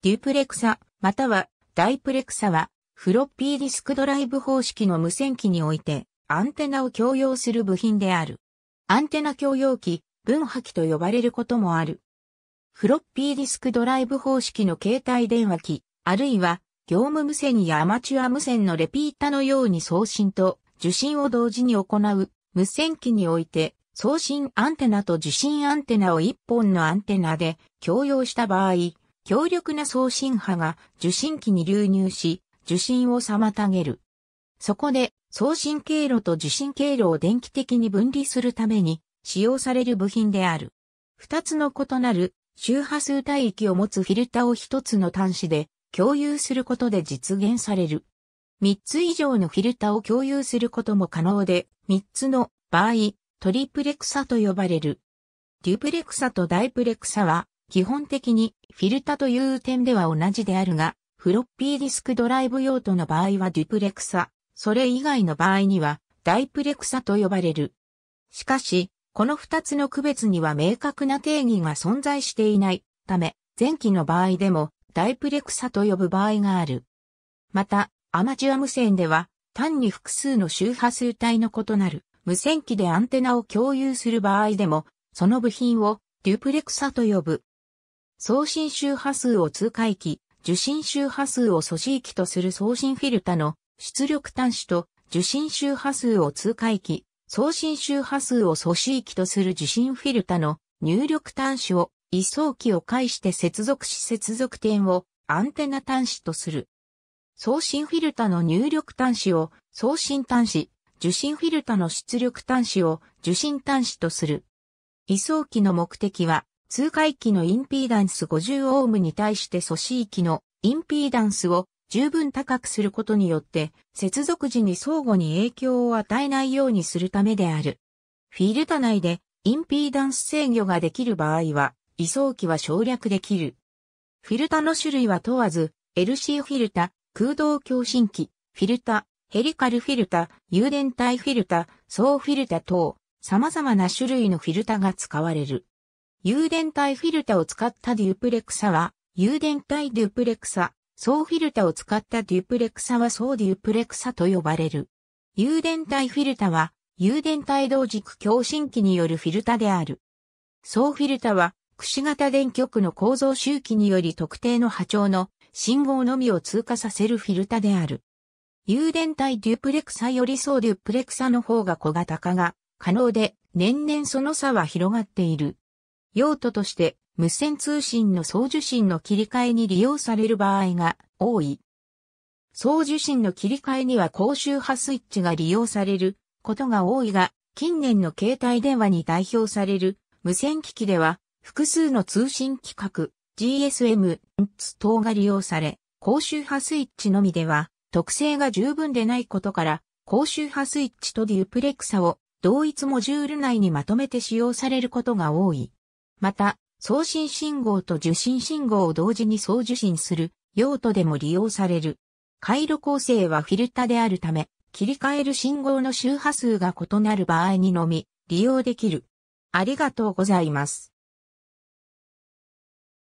デュプレクサ、またはダイプレクサは、フロッピーディスクドライブ方式の無線機において、アンテナを共用する部品である。アンテナ共用機、分波機と呼ばれることもある。フロッピーディスクドライブ方式の携帯電話機、あるいは業務無線やアマチュア無線のレピータのように送信と受信を同時に行う無線機において送信アンテナと受信アンテナを一本のアンテナで共用した場合、強力な送信波が受信機に流入し、受信を妨げる。そこで送信経路と受信経路を電気的に分離するために使用される部品である。二つの異なる周波数帯域を持つフィルターを一つの端子で共有することで実現される。三つ以上のフィルターを共有することも可能で、三つの場合、トリプレクサと呼ばれる。デュプレクサとダイプレクサは、基本的にフィルタという点では同じであるが、フロッピーディスクドライブ用途の場合はデュプレクサ、それ以外の場合にはダイプレクサと呼ばれる。しかし、この二つの区別には明確な定義が存在していないため、前期の場合でもダイプレクサと呼ぶ場合がある。また、アマチュア無線では、単に複数の周波数帯の異なる無線機でアンテナを共有する場合でも、その部品をデュプレクサと呼ぶ。送信周波数を通過域、受信周波数を阻止域とする送信フィルタの出力端子と受信周波数を通過域、送信周波数を阻止域とする受信フィルタの入力端子を位相機を介して接続し接続点をアンテナ端子とする。送信フィルタの入力端子を送信端子、受信フィルタの出力端子を受信端子とする。位相機の目的は通過域のインピーダンス50オームに対して阻止域のインピーダンスを十分高くすることによって接続時に相互に影響を与えないようにするためである。フィルタ内でインピーダンス制御ができる場合は位相機は省略できる。フィルタの種類は問わず、LC フィルタ、空洞共振器、フィルタ、ヘリカルフィルタ、誘電体フィルタ、総フィルタ等、様々な種類のフィルタが使われる。誘電体フィルタを使ったデュプレクサは、誘電体デュプレクサ、総フィルタを使ったデュプレクサは総デュプレクサと呼ばれる。誘電体フィルタは、誘電体同軸共振器によるフィルタである。総フィルタは、くし型電極の構造周期により特定の波長の信号のみを通過させるフィルタである。誘電体デュプレクサより総デュプレクサの方が小型化が可能で年々その差は広がっている。用途として無線通信の送受信の切り替えに利用される場合が多い。送受信の切り替えには高周波スイッチが利用されることが多いが、近年の携帯電話に代表される無線機器では複数の通信規格、GSM、等が利用され、高周波スイッチのみでは特性が十分でないことから、高周波スイッチとデュプレクサを同一モジュール内にまとめて使用されることが多い。また、送信信号と受信信号を同時に送受信する用途でも利用される。回路構成はフィルタであるため、切り替える信号の周波数が異なる場合にのみ利用できる。ありがとうございます。